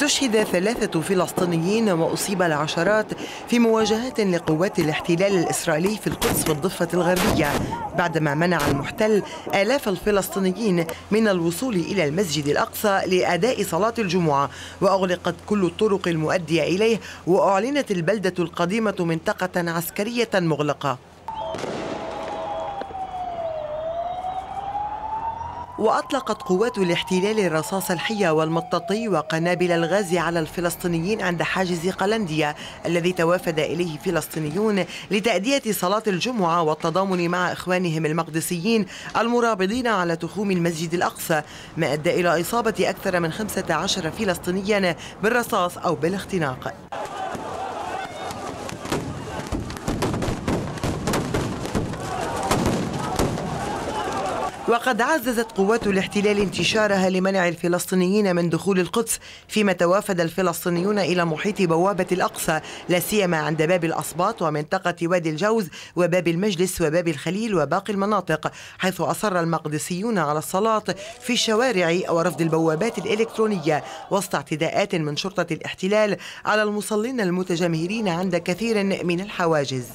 استشهد ثلاثة فلسطينيين وأصيب العشرات في مواجهات لقوات الاحتلال الإسرائيلي في القدس والضفة الغربية. بعدما منع المحتل آلاف الفلسطينيين من الوصول إلى المسجد الأقصى لأداء صلاة الجمعة وأغلقت كل الطرق المؤدية إليه وأعلنت البلدة القديمة منطقة عسكرية مغلقة. وأطلقت قوات الاحتلال الرصاص الحي والمطاطي وقنابل الغاز على الفلسطينيين عند حاجز قلنديا الذي توافد إليه فلسطينيون لتأدية صلاة الجمعة والتضامن مع إخوانهم المقدسيين المرابضين على تخوم المسجد الأقصى ما أدى إلى إصابة أكثر من 15 فلسطينيا بالرصاص أو بالاختناق. وقد عززت قوات الاحتلال انتشارها لمنع الفلسطينيين من دخول القدس فيما توافد الفلسطينيون إلى محيط بوابة الأقصى لا سيما عند باب الأصباط ومنطقة وادي الجوز وباب المجلس وباب الخليل وباقي المناطق حيث أصر المقدسيون على الصلاة في الشوارع ورفض البوابات الإلكترونية وسط اعتداءات من شرطة الاحتلال على المصلين المتجمهرين عند كثير من الحواجز.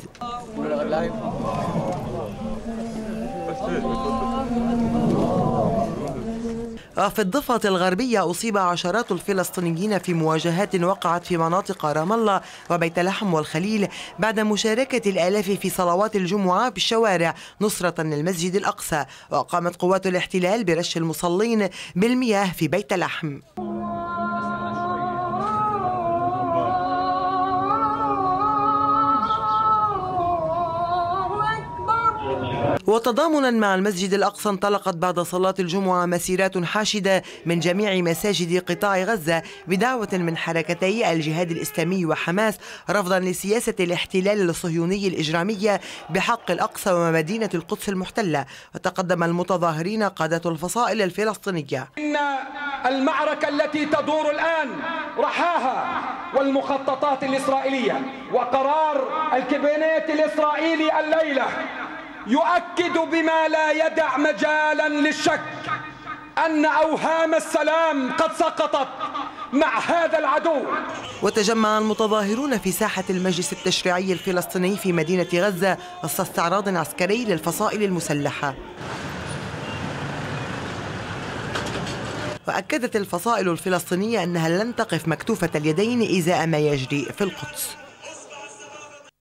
في الضفة الغربية أصيب عشرات الفلسطينيين في مواجهات وقعت في مناطق رام الله وبيت لحم والخليل بعد مشاركة الآلاف في صلوات الجمعة بالشوارع نصرة للمسجد الأقصى وقامت قوات الاحتلال برش المصلين بالمياه في بيت لحم. وتضامنا مع المسجد الأقصى انطلقت بعد صلاة الجمعة مسيرات حاشدة من جميع مساجد قطاع غزة بدعوة من حركتي الجهاد الإسلامي وحماس رفضا لسياسة الاحتلال الصهيوني الإجرامية بحق الأقصى ومدينة القدس المحتلة. وتقدم المتظاهرين قادة الفصائل الفلسطينية. إن المعركة التي تدور الآن رحاها والمخططات الإسرائيلية وقرار الكابينيت الإسرائيلي الليلة يؤكد بما لا يدع مجالا للشك أن أوهام السلام قد سقطت مع هذا العدو. وتجمع المتظاهرون في ساحة المجلس التشريعي الفلسطيني في مدينة غزة وسط استعراض عسكري للفصائل المسلحة. وأكدت الفصائل الفلسطينية أنها لن تقف مكتوفة اليدين إزاء ما يجري في القدس.